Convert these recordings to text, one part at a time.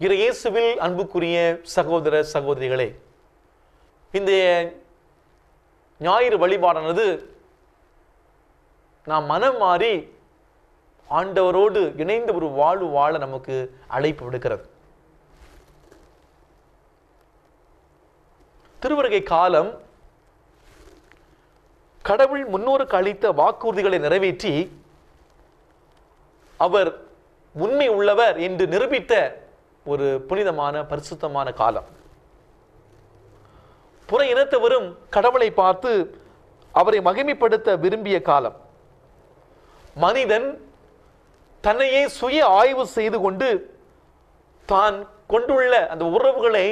இரு இயேசுவில் அன்புக்குரிய சகோதர சகோதரிகளே இந்த ஞாயிறு வழிபாடானது நாம் மனம் மாறி ஆண்டவரோடு இணைந்து ஒரு வாழ்வு வாழ நமக்கு அழைப்பு விடுக்கிறது. திருவருகை காலம் கடவுள் முன்னோருக்கு அளித்த வாக்குறுதிகளை நிறைவேற்றி அவர் உண்மை உள்ளவர் என்று நிரூபித்த ஒரு புனிதமான பரிசுத்தமான காலம். புற இனத்தவரும் கடவுளை பார்த்து அவரை மகிமைப்படுத்த விரும்பிய காலம். மனிதன் தன்னையே சுய ஆய்வு செய்து கொண்டு தான் கொண்டுள்ள அந்த உறவுகளை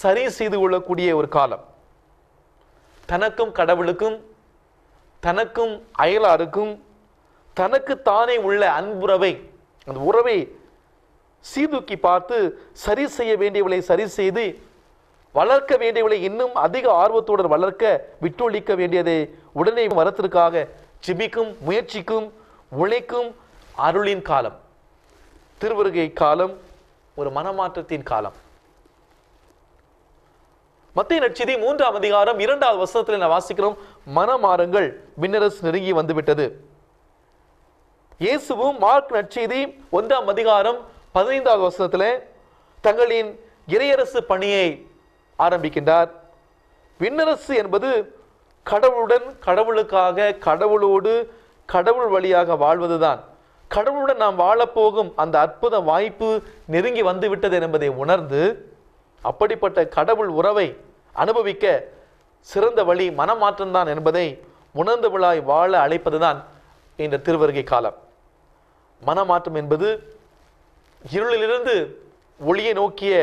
சரி செய்து கொள்ளக்கூடிய ஒரு காலம். தனக்கும் கடவுளுக்கும் தனக்கும் அயலாருக்கும் தனக்கு தானே உள்ள அன்புறவை அந்த உறவை சீதூக்கி பார்த்து சரி செய்ய வேண்டியவளை சரி செய்து வளர்க்க வேண்டியவளை இன்னும் அதிக ஆர்வத்துடன் வளர்க்க விட்டொழிக்க வேண்டியதை உடனே வரத்திற்காக ஜிபிக்கும் முயற்சிக்கும் உழைக்கும் அருளின் காலம். திருவருகை காலம் ஒரு மனமாற்றத்தின் காலம். மத்திய நட்சதி மூன்றாம் அதிகாரம் இரண்டாவது வசனத்தில் நான் வாசிக்கிறோம் மனமாறுங்கள் விண்ணரசு நெருங்கி வந்துவிட்டது. இயேசுவும் மார்க் நற்செய்தி ஒன்றாம் அதிகாரம் பதினைந்தாவது வசனத்தில் தங்களின் இறையரசு பணியை ஆரம்பிக்கின்றார். விண்ணரசு என்பது கடவுளுடன் கடவுளுக்காக கடவுளோடு கடவுள் வழியாக வாழ்வதுதான். கடவுளுடன் நாம் வாழப்போகும் அந்த அற்புத வாய்ப்பு நெருங்கி வந்துவிட்டது என்பதை உணர்ந்து அப்படிப்பட்ட கடவுள் உறவை அனுபவிக்க சிறந்த வழி மனமாற்றம்தான் என்பதை உணர்ந்தவளாய் வாழ அழைப்பதுதான் இந்த திருவருகை காலம். மனமாற்றம் என்பது இருளிலிருந்து ஒளியை நோக்கிய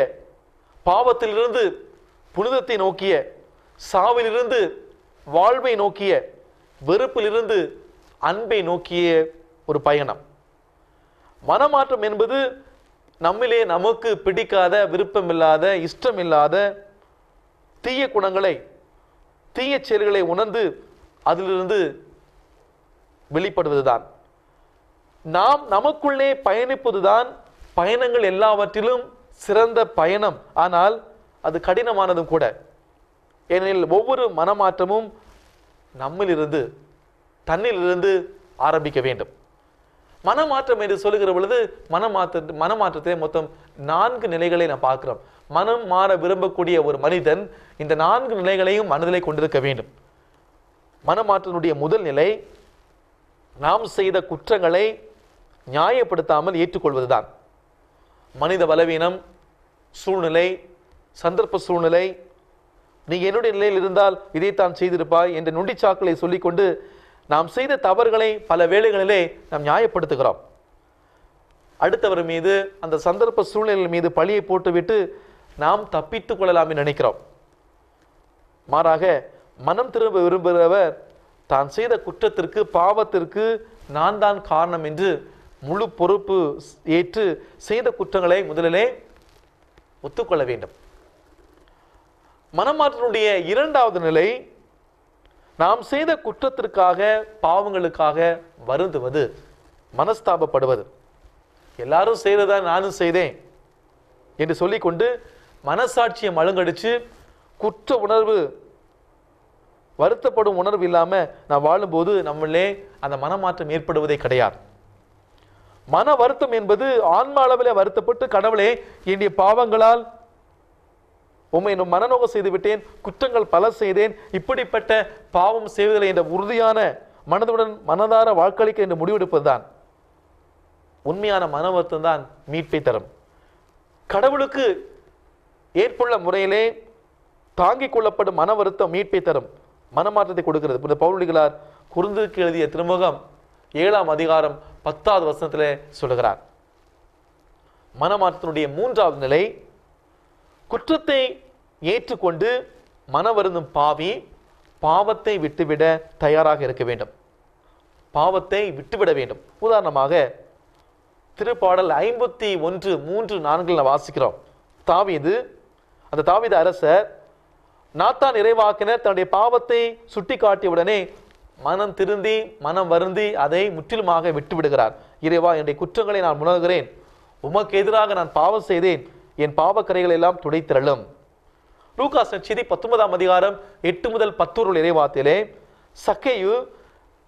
பாவத்திலிருந்து புனிதத்தை நோக்கிய சாவிலிருந்து வாழ்வை நோக்கிய வெறுப்பிலிருந்து அன்பை நோக்கிய ஒரு பயணம். மனமாற்றம் என்பது நம்மிலே நமக்கு பிடிக்காத விருப்பமில்லாத இஷ்டமில்லாத தீய குணங்களை தீய செயல்களை உணர்ந்து அதிலிருந்து வெளிப்படுவதுதான். நாம் நமக்குள்ளே பயணிப்பதுதான் பயணங்கள் எல்லாவற்றிலும் சிறந்த பயணம். ஆனால் அது கடினமானதும் கூட. ஏனெனில் ஒவ்வொரு மனமாற்றமும் நம்மிலிருந்து தன்னிலிருந்து ஆரம்பிக்க வேண்டும். மனமாற்றம் என்று சொல்லுகிற பொழுது மனமாற்ற மனமாற்றத்தை மொத்தம் நான்கு நிலைகளை நான் பார்க்கிறோம். மனம் மாற விரும்பக்கூடிய ஒரு மனிதன் இந்த நான்கு நிலைகளையும் மனதிலே கொண்டிருக்க வேண்டும். மனமாற்றனுடைய முதல் நிலை நாம் செய்த குற்றங்களை நியாயப்படுத்தாமல் ஏற்றுக்கொள்வதுதான். மனித பலவீனம் சூழ்நிலை சந்தர்ப்ப சூழ்நிலை. நீ என்னுடைய நிலையில் இருந்தால் இதைத்தான் செய்திருப்பாய் என்ற நுண்டிச்சாக்களை சொல்லிக்கொண்டு நாம் செய்த தவறுகளை பல வேளைகளிலே நாம் நியாயப்படுத்துகிறோம். அடுத்தவர் மீது அந்த சந்தர்ப்ப சூழ்நிலை மீது பழியை போட்டுவிட்டு நாம் தப்பித்துக் கொள்ளலாம் என்று நினைக்கிறோம். மாறாக மனம் திரும்ப விரும்புகிறவர் தான் செய்த குற்றத்திற்கு பாவத்திற்கு நான் தான் காரணம் என்று முழு பொறுப்பு ஏற்று செய்த குற்றங்களை முதலிலே ஒத்துக்கொள்ள வேண்டும். மனமாற்றனுடைய இரண்டாவது நிலை நாம் செய்த குற்றத்திற்காக பாவங்களுக்காக வருந்துவது மனஸ்தாபப்படுவது. எல்லாரும் செய்கிறதா நானும் செய்தேன் என்று சொல்லிக்கொண்டு மனசாட்சியை மழுங்கடிச்சு குற்ற உணர்வு வருத்தப்படும் உணர்வு இல்லாமல் நான் வாழும்போது நம்மளே அந்த மனமாற்றம் ஏற்படுவதே கிடையாது. மன வருத்தம் என்பது ஆன்ம அளவில் வருத்தப்பட்டு கடவுளே என்னுடைய பாவங்களால் உண்மை மனநோகம் செய்து விட்டேன் குற்றங்கள் பல செய்தேன் இப்படிப்பட்ட பாவம் செய்வதில்லை என்ற உறுதியான மனதுடன் மனதார வாழ்க்களிக்க என்று முடிவெடுப்பதுதான். உண்மையான மன வருத்தம் தான் மீட்பை தரும். கடவுளுக்கு ஏற்புள்ள முறையிலே தாங்கிக் கொள்ளப்படும் மன வருத்தம் மீட்பை தரும். மனமாற்றத்தை கொடுக்கிறது. இந்த பவுலிகளார் குருந்துக்கு எழுதிய திருமுகம் ஏழாம் அதிகாரம் பத்தாவது வசனத்தில் சொல்லுகிறார். மனமாற்றத்தினுடைய மூன்றாவது நிலை குற்றத்தை ஏற்றுக்கொண்டு மனவருந்தும் பாவி பாவத்தை விட்டுவிட தயாராக இருக்க வேண்டும். பாவத்தை விட்டுவிட வேண்டும். உதாரணமாக திருப்பாடல் ஐம்பத்தி ஒன்று மூன்று நான்கில் வாசிக்கிறோம். தாவீது அந்த தாவீது அரசர் நாத்தான் இறைவாக்கினர் தன்னுடைய பாவத்தை சுட்டி காட்டியவுடனே மனம் திருந்தி மனம் வருந்தி அதை முற்றிலுமாக விட்டுவிடுகிறார். இறைவா என்னுடைய குற்றங்களை நான் உணர்கிறேன். உமக்கு எதிராக நான் பாவம் செய்தேன். என் பாவக்கரைகள் எல்லாம் துடைத்திரளும். லூகாஸ் நச்சிதி பத்தொன்பதாம் அதிகாரம் எட்டு முதல் பத்தூருள் இறைவாத்திலே சக்கையு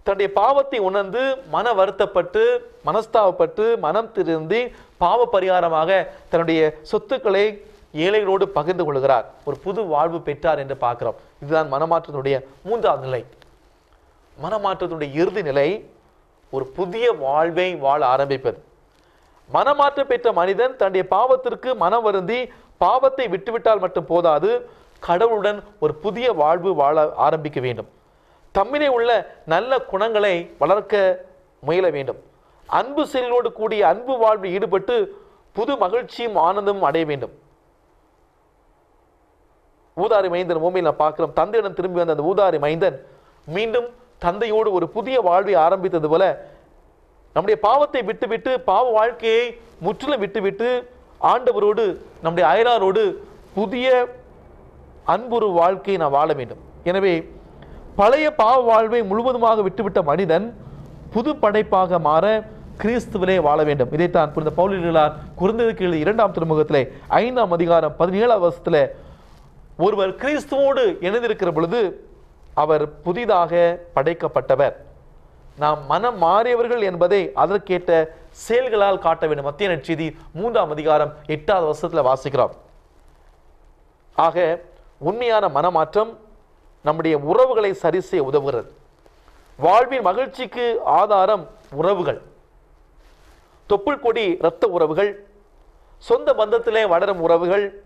தன்னுடைய பாவத்தை உணர்ந்து மன வருத்தப்பட்டு மனஸ்தாவப்பட்டு மனம் திருந்தி பாவ பரிகாரமாக தன்னுடைய சொத்துக்களை ஏழைகளோடு பகிர்ந்து கொள்கிறார். ஒரு புது வாழ்வு பெற்றார் என்று பார்க்கிறோம். இதுதான் மனமாற்றத்தினுடைய மூன்றாவது நிலை. மனமாற்றத்தினுடைய இறுதி நிலை ஒரு புதிய வாழ்வை வாழ ஆரம்பிப்பது. மனமாற்றம் பெற்ற மனிதன் தன்னுடைய பாவத்திற்கு மனம் வருந்தி பாவத்தை விட்டுவிட்டால் மட்டும் போதாது கடவுளுடன் ஒரு புதிய வாழ்வு வாழ ஆரம்பிக்க வேண்டும். தம்மிலே உள்ள நல்ல குணங்களை வளர்க்க முயல வேண்டும். அன்பு செயலோடு கூடிய அன்பு வாழ்வில் ஈடுபட்டு புது மகிழ்ச்சியும் ஆனந்தமும் அடைய வேண்டும். ஊதாரி மைந்தன் பூமியில் நான் பார்க்கிறோம் தந்தையிடம் திரும்பி வந்த அந்த ஊதாரி மைந்தன் மீண்டும் தந்தையோடு ஒரு புதிய வாழ்வை ஆரம்பித்தது போல நம்முடைய பாவத்தை விட்டுவிட்டு பாவ வாழ்க்கையை முற்றிலும் விட்டுவிட்டு ஆண்டவரோடு நம்முடைய அயலாரோடு புதிய அன்புறு வாழ்க்கையை நான் வாழ வேண்டும். எனவே பழைய பாவ வாழ்வை முழுவதுமாக விட்டுவிட்ட மனிதன் புது படைப்பாக மாற கிறிஸ்துவிலே வாழ வேண்டும். இதைத்தான் புரிந்த பௌலிகளார் குறைந்ததுக்கு எழுதிய இரண்டாம் திருமுகத்திலே ஐந்தாம் அதிகாரம் பதினேழாம் வருஷத்தில் ஒருவர் கிறிஸ்துவோடு இணைந்திருக்கிற பொழுது அவர் புதிதாக படைக்கப்பட்டவர். நாம் மனம் மாறியவர்கள் என்பதை அதற்கேற்ற செயல்களால் காட்ட வேண்டும். மத்திய நற்செய்தி மூன்றாம் அதிகாரம் எட்டாவது வருஷத்தில் வாசிக்கிறோம். ஆக உண்மையான மனமாற்றம் நம்முடைய உறவுகளை சரி செய்ய உதவுகிறது. வாழ்வின் மகிழ்ச்சிக்கு ஆதாரம் உறவுகள். தொப்புள் கொடி இரத்த உறவுகள் சொந்த பந்தத்திலே வளரும் உறவுகள்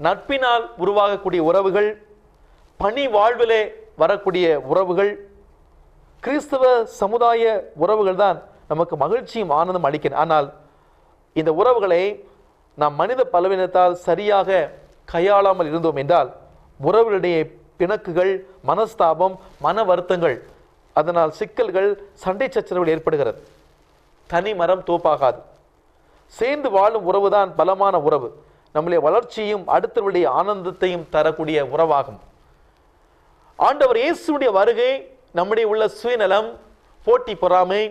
நட்பினால் உருவாகக்கூடிய உறவுகள் பணி வாழ்விலே வரக்கூடிய உறவுகள் கிறிஸ்தவ சமுதாய உறவுகள் தான் நமக்கு மகிழ்ச்சியும் ஆனந்தம் அளிக்கணும் ஆனால் இந்த உறவுகளை நாம் மனித பலவீனத்தால் சரியாக கையாளாமல் இருந்தோம் என்றால் உறவுகளிடையே பிணக்குகள் மனஸ்தாபம் மன வருத்தங்கள் அதனால் சிக்கல்கள் சண்டை சச்சரவுகள் ஏற்படுகிறது. தனி மரம் தோப்பாகாது. சேர்ந்து வாழும் உறவுதான் பலமான உறவு. நம்முடைய வளர்ச்சியும் அடுத்தவருடைய ஆனந்தத்தையும் தரக்கூடிய உறவாகும். ஆண்டவர் இயேசுடைய வருகை நம்முடைய உள்ள சுயநலம் போட்டி பொறாமை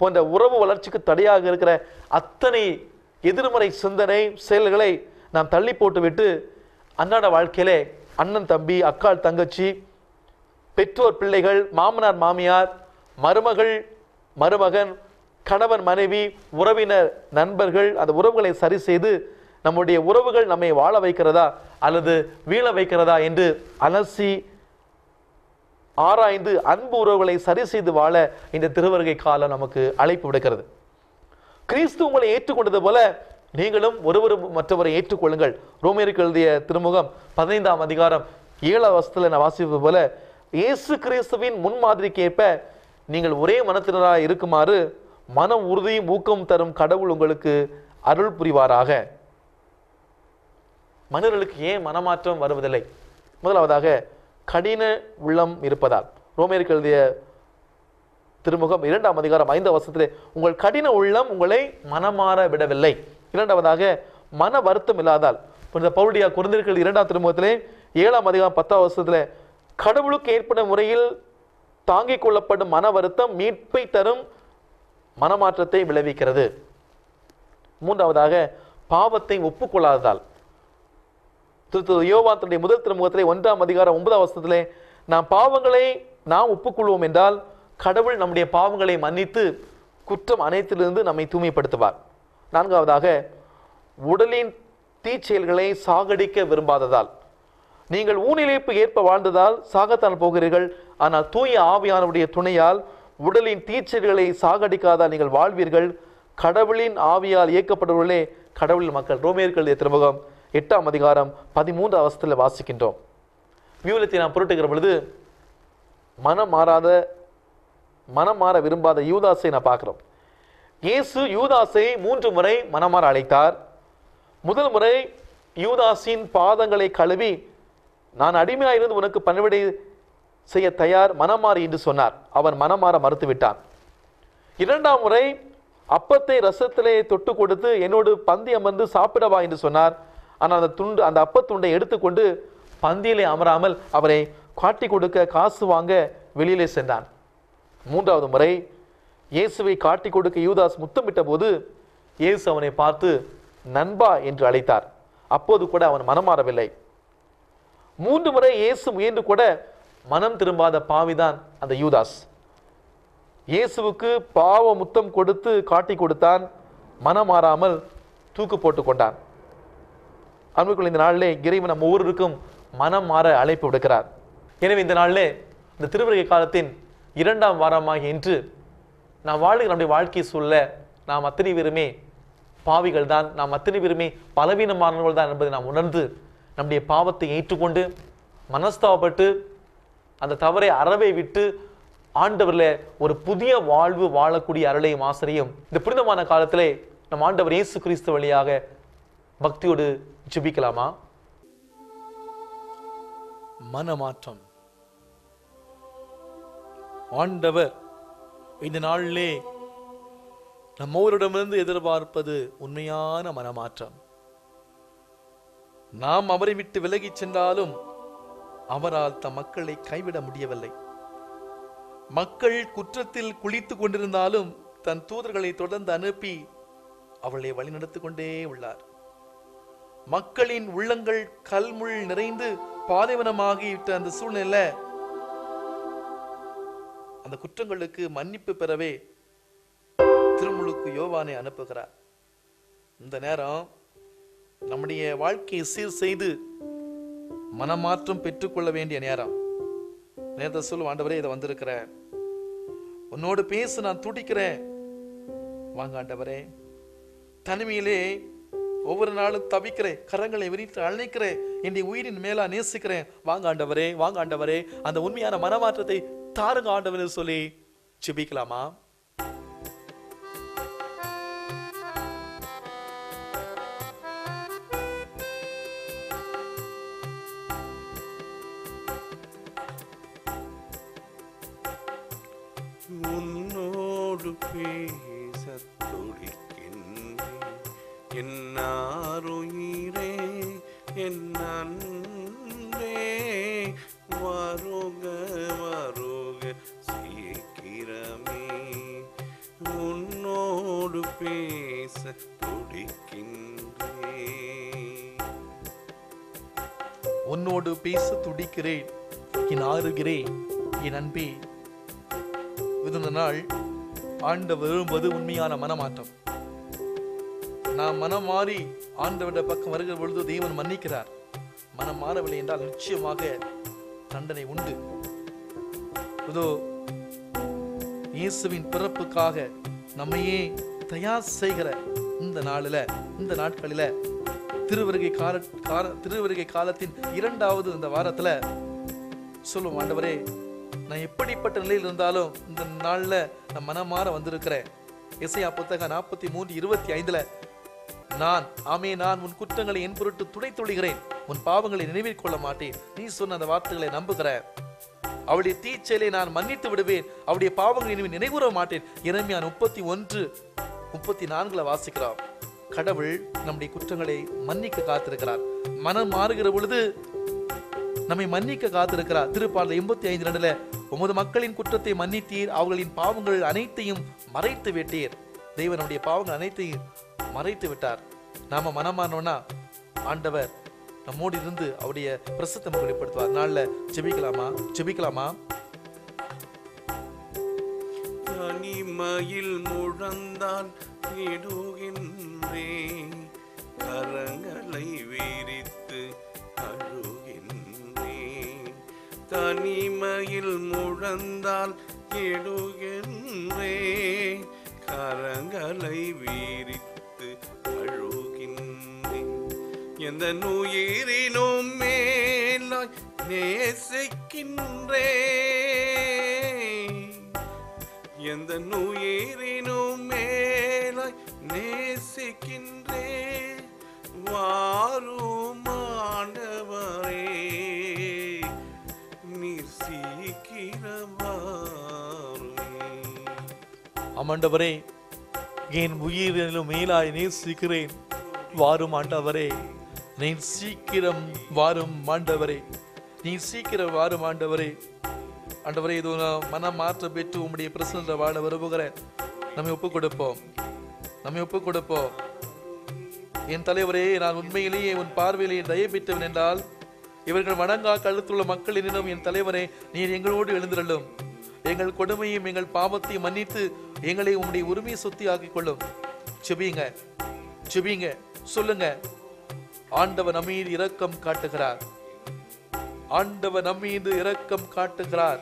போன்ற உறவு வளர்ச்சிக்கு தடையாக இருக்கிற அத்தனை எதிர்மறை சிந்தனை செயல்களை நாம் தள்ளி போட்டுவிட்டு அன்றாட வாழ்க்கையிலே அண்ணன் தம்பி அக்காள் தங்கச்சி பெற்றோர் பிள்ளைகள் மாமனார் மாமியார் மருமகள் மருமகன் கணவன் மனைவி உறவினர் நண்பர்கள் அந்த உறவுகளை சரி செய்து நம்முடைய உறவுகள் நம்மை வாழ வைக்கிறதா அல்லது வீழ வைக்கிறதா என்று அலசி ஆராய்ந்து அன்பு உறவுகளை சரி செய்து வாழ இந்த திருவருகை காலம் நமக்கு அழைப்பு விடுக்கிறது. கிறிஸ்து உங்களை ஏற்றுக்கொண்டது போல நீங்களும் ஒருவர் மற்றவரை ஏற்றுக்கொள்ளுங்கள். ரோமியருக்கு எழுதிய திருமுகம் பதினைந்தாம் அதிகாரம் ஏழாம் வசத்தில் நான் வாசிப்பது போல இயேசு கிறிஸ்துவின் முன்மாதிரிக்கு ஏற்ப நீங்கள் ஒரே மனத்தினராக இருக்குமாறு மனம் உறுதியும் ஊக்கம் தரும் கடவுள் உங்களுக்கு அருள் புரிவாராக. மனிதர்களுக்கு ஏன் மனமாற்றம் வருவதில்லை? முதலாவதாக கடின உள்ளம் இருப்பதால். ரோமியருக்கு எழுதிய திருமுகம் இரண்டாம் அதிகாரம் ஐந்த வருஷத்திலே உங்கள் கடின உள்ளம் உங்களை மனமாற விடவில்லை. இரண்டாவதாக மன வருத்தம் இல்லாதால். புனித பவுடியா குறைந்திருக்கிறது இரண்டாம் திருமுகத்திலே ஏழாம் அதிகாரம் பத்தாம் வருஷத்தில் கடவுளுக்கு ஏற்படும் முறையில் தாங்கிக் கொள்ளப்படும் மன வருத்தம் மீட்பை தரும் மனமாற்றத்தை விளைவிக்கிறது. மூன்றாவதாக பாவத்தை ஒப்புக்கொள்ளாததால். திருத்தது யோவான் தன்னுடைய முதல் திருமுகத்திலே ஒன்றாம் அதிகாரம் ஒன்பதாம் வருஷத்திலே நாம் பாவங்களை நாம் ஒப்புக்கொள்வோம் என்றால் கடவுள் நம்முடைய பாவங்களை மன்னித்து குற்றம் அனைத்திலிருந்து நம்மை தூய்மைப்படுத்துவார். நான்காவதாக உடலின் தீச்செயல்களை சாகடிக்க விரும்பாததால். நீங்கள் ஊனிலைப்பு ஏற்ப வாழ்ந்ததால் சாகத்தான் போகிறீர்கள் ஆனால் தூய ஆவியானவுடைய துணையால் உடலின் தீச்செயல்களை சாகடிக்காதால் நீங்கள் வாழ்வீர்கள். கடவுளின் ஆவியால் இயக்கப்படுவர்களே கடவுளின் மக்கள். ரோமேர்கள் திருமுகம் எட்டாம் அதிகாரம் பதிமூன்று அவசரத்தில் வாசிக்கின்றோம். வியூலத்தை நாம் புரட்டுகிற பொழுது மனம் மாறாத மனம் மாற விரும்பாத யூதாசை நான் பார்க்குறோம். இயேசு யூதாசை மூன்று முறை மனமாற அழைத்தார். முதல் முறை யூதாசின் பாதங்களை கழுவி நான் அடிமையாயிருந்து உனக்கு பணிவிடை செய்ய தயார் மனமாறு என்று சொன்னார். அவன் மனமாற மறுத்துவிட்டான் இரண்டாம் முறை அப்பத்தை ரசத்திலே தொட்டு கொடுத்து என்னோடு பந்தி அமர்ந்து சாப்பிடவா என்று சொன்னார். ஆனால் அந்த துண்டு அந்த அப்பத்துண்டை எடுத்துக்கொண்டு பந்தியிலே அமராமல் அவரை காட்டி கொடுக்க காசு வாங்க வெளியிலே சென்றான். மூன்றாவது முறை இயேசுவை காட்டிக் கொடுக்க யூதாஸ் முத்தமிட்ட போது இயேசு அவனை பார்த்து நண்பா என்று அழைத்தார். அப்போது கூட அவன் மனமாறவில்லை மூன்று முறை இயேசு முயன்று கூட மனம் திரும்பாத பாவிதான் அந்த யூதாஸ். இயேசுவுக்கு பாவ முத்தம் கொடுத்து காட்டி கொடுத்தான் மனம் மாறாமல் தூக்கு போட்டு கொண்டான். அன்புக்குள் இந்த நாளிலே இறைவன் நம்ம ஒவ்வொருவருக்கும் மனம் மாற அழைப்பு விடுக்கிறார். எனவே இந்த நாளிலே இந்த திருவருகை காலத்தின் இரண்டாம் வாரமாக இன்று நாம் வாழுகிற நம்முடைய வாழ்க்கை சூழல நாம் அத்தனை பேருமே பாவிகள் தான். நாம் அத்தனை பேருமே பலவீனமானவர்கள் தான் என்பதை நாம் உணர்ந்து நம்முடைய பாவத்தை ஏற்றுக்கொண்டு மனஸ்தாபப்பட்டு அந்த தவறை அறவை விட்டு ஆண்டவரில் ஒரு புதிய வாழ்வு வாழக்கூடிய அருளையும் ஆசிரியும் இந்த புனிதமான காலத்திலே நம் ஆண்டவர் இயேசு கிறிஸ்து வழியாக பக்தியோடு ஜெபிக்கலாமா? மனமாற்றம். ஆண்டவர் இந்த நாளிலே நம்மோரிடமிருந்து எதிர்பார்ப்பது உண்மையான மனமாற்றம். நாம் அவரை விட்டு விலகிச் சென்றாலும் அவரால் தம் மக்களை கைவிட முடியவில்லை. மக்கள் குற்றத்தில் குளித்துக் கொண்டிருந்தாலும் தன் தூதர்களை தொடர்ந்து அனுப்பி அவளை வழிநடத்திக் கொண்டே உள்ளார். மக்களின் உள்ளங்கள் கல்முள் நிறைந்து பாலைவனமாகிவிட்ட அந்த சூழ்நிலை அந்த குற்றங்களுக்கு மன்னிப்பு பெறவே திருமுழுக்கு யோவானை அனுப்புகிறார். இந்த நேரம் நம்முடைய வாழ்க்கையை சீர் செய்து மனமாற்றம் பெற்றுக்கொள்ள வேண்டிய நேரம். நேரத்தை சொல்லும் ஆண்டவரே இதை வந்திருக்கிறேன். உன்னோடு பேச நான் துடிக்கிறேன். வாங்க ஆண்டவரே. தனிமையிலே ஒவ்வொரு நாளும் தவிக்கிறேன் கரங்களை விரித்து அழைக்கிறேன் என்னுடைய உயிரின் மேலா நேசிக்கிறேன். வாங்க ஆண்டவரே வாங்க ஆண்டவரே அந்த உண்மையான மனமாற்றத்தை தாருங்க ஆண்டவரே சொல்லி ஜெபிக்கலாமா? உன்னோடு பேசத் என்னாருயிரே என் அன்பே வருக வருக சீக்கிரமே. உன்னோடு பேச துடிக்கின்றே. உன்னோடு பேச துடிக்கிறேன் என் ஆறுகிறேன் என் அன்பே. இது நாள் ஆண்டவர் விரும்புவது உண்மையான மனமாற்றம். நாம் மனம் மாறி ஆண்டவருடைய பக்கம் வருகிற பொழுது தேவன் மன்னிக்கிறார். மனம் மாறவில்லை என்றால் நிச்சயமாக தண்டனை உண்டு. இதோ இயேசுவின் பிறப்புக்காக நம்மையே தயார் செய்கிற இந்த நாளில் இந்த நாட்களில திருவருகை கால கால திருவருகை காலத்தின் இரண்டாவது இந்த வாரத்துல சொல்லுவோம் ஆண்டவரே நான் எப்படிப்பட்ட நிலையில் இருந்தாலும் இந்த நாள்ல நான் மனமாற வந்திருக்கிறேன். இசையா புத்தகம் நாற்பத்தி மூன்று இருபத்தி ஐந்துல நான் ஆமே நான் உன் குற்றங்களை என் பொருட்டு துடைத்தொழிகிறேன். உன் பாவங்களை நினைவில் கொள்ள மாட்டேன். நீ சொன்ன அந்த வார்த்தைகளை நம்புகிற. அவளுடைய தீச்செயலை நான் மன்னித்து விடுவேன். அவருடைய பாவங்களை இனிமேல் நினைவுற மாட்டேன். இறைமையா முப்பத்தி ஒன்று முப்பத்தி நான்குல வாசிக்கிறோம் கடவுள் நம்முடைய குற்றங்களை மன்னிக்க காத்திருக்கிறார். மனம் மாறுகிற பொழுது நம்மை மன்னிக்க காத்திருக்கிறார். திருப்பாடல் எண்பத்தி ஐந்து ரெண்டுல உமது மக்களின் குற்றத்தை மன்னித்தீர். அவர்களின் பாவங்கள் அனைத்தையும் மறைத்து விட்டீர். தெய்வனுடைய பாவங்கள் அனைத்தையும் மறைத்து விட்டார். நாம மனமானோம்னா ஆண்டவர் நம்மோடு இருந்து அவருடைய பிரசித்தம் வெளிப்படுத்துவார். நாளில் ஜெபிக்கலாமா? ஜெபிக்கலாமா? தனிமையில் முழந்தால் இடுகின்றேன். கரங்களை விரித்து அழுகின்றேன். தனிமையில் முழந்தால் இடுகின்றேன். கரங்களை விரித்து எந்த நுயிரினும் மேலாய் நேசிக்கின்றே. எந்த நுயிரினும் மேலாய் நேசிக்கின்றே. வாரும் நீர் சீக்கிரம் ஆமாண்டவரே என் உயிரிலும் மேலாய் நேசிக்கிறேன். வாரும் ஆண்டவரே நீ சீக்கிரம் வாரும் ஆண்டவரே. நீ சீக்கிரம் வாரும் ஆண்டவரே. ஆண்டவரே இது நான் மனம் மாற்றம் பெற்று உம்முடைய பிரசனில் வாழ விரும்புகிறேன். நம்மை ஒப்புக் கொடுப்போம் நம்மை ஒப்புக் கொடுப்போம் என் தலைவரே நான் உண்மையிலேயே உன் பார்வையிலேயே தயை பெற்றவன் என்றால் இவர்கள் வணங்கா கழுத்துள்ள மக்கள் எனினும் என் தலைவரே நீர் எங்களோடு எழுந்திரலும். எங்கள் கொடுமையும் எங்கள் பாவத்தையும் மன்னித்து எங்களை உம்முடைய உரிமையை சொத்தி ஆக்கிக் கொள்ளும். செபிங்க செபிங்க சொல்லுங்க. ஆண்டவர் நம்மீது இரக்கம் காட்டுகிறார். ஆண்டவர் நம்மீது இரக்கம் காட்டுகிறார்.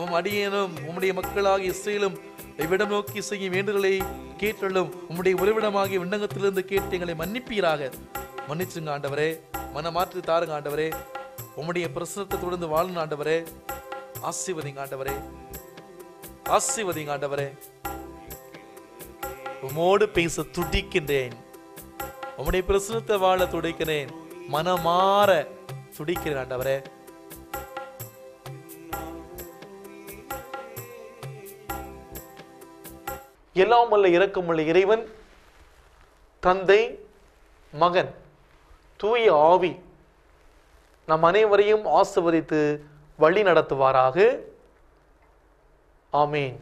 உம் அடியேனும் உம்முடைய மக்களாகிய இசையிலும் இவ்விடம் நோக்கி செய்யும் வேண்டுதலை கேட்டலும் உம்முடைய உறவிடமாகிய விண்ணகத்திலிருந்து கேட்டு எங்களை மன்னிப்பீராக. மன்னிச்சுங்க ஆண்டவரே மன மாற்றி தாருங்க ஆண்டவரே உம்முடைய பிரசனத்தை தொடர்ந்து வாழும் ஆண்டவரே ஆசீர்வதிங்க ஆண்டவரே ஆசீர்வதிங்க ஆண்டவரே. உம்மோடு பேச துடிக்கின்றேன். உம்முடைய பிரசனத்தை வாழ துடிக்கிறேன். மனமாற துடிக்கிறேன் ஆண்டவரே. எல்லாம் வல்ல இறக்கமுள்ள இறைவன் தந்தை மகன் தூய ஆவி நம் அனைவரையும் ஆசிர்வதித்து வழி நடத்துவாராக. ஆமீன்.